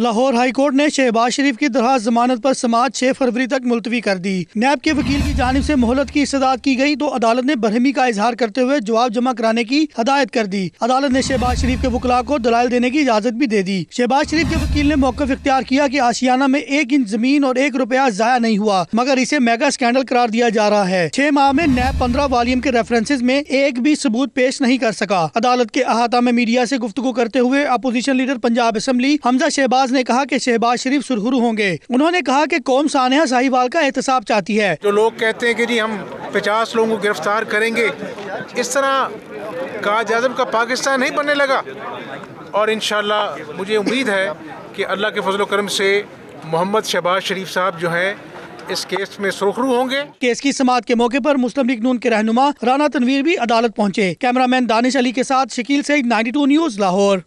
Lahore high court ने शहबाज शरीफ की दरखास्त जमानत पर समाज छह फरवरी तक मुलतवी कर दी। नैब के वकील की जानब से मोहलत की इस्तदाद की गई तो अदालत ने बरहमी का इजहार करते हुए जवाब जमा कराने की हदायत कर दी। अदालत ने शहबाज शरीफ के वकला को दलाल देने की इजाज़त भी दे दी। शहबाज शरीफ के वकील ने मौकफ इख्तियार किया की आशियाना में एक इंच ज़मीन और एक रुपया जाया नहीं हुआ, मगर इसे मेगा स्कैंडल करार दिया जा रहा है। छह माह में नैब पंद्रह वालियम के रेफरेंसेज में एक भी सबूत पेश नहीं कर सका। अदालत के अहाता में मीडिया से गुफ्तु करते हुए opposition leader Punjab assembly Hamza Shahbaz ने कहा कि शहबाज शरीफ सुरखरू होंगे। उन्होंने कहा कि कौम सानिया साहिवाल का एहतसाब चाहती है। जो लोग कहते हैं कि जी हम पचास लोगों को गिरफ़्तार करेंगे इस तरह काज आज़म का पाकिस्तान नहीं बनने लगा। और इन मुझे उम्मीद है कि अल्लाह के फजल करम से मोहम्मद शहबाज शरीफ साहब जो हैं इस केस में सुरखरू होंगे। केस की समात के मौके पर मुस्लिम लीग नून के रहनुमा राना तनवीर भी अदालत पहुँचे। कैमरामैन दानिश अली के साथ शकील सईद 92 न्यूज़ लाहौर।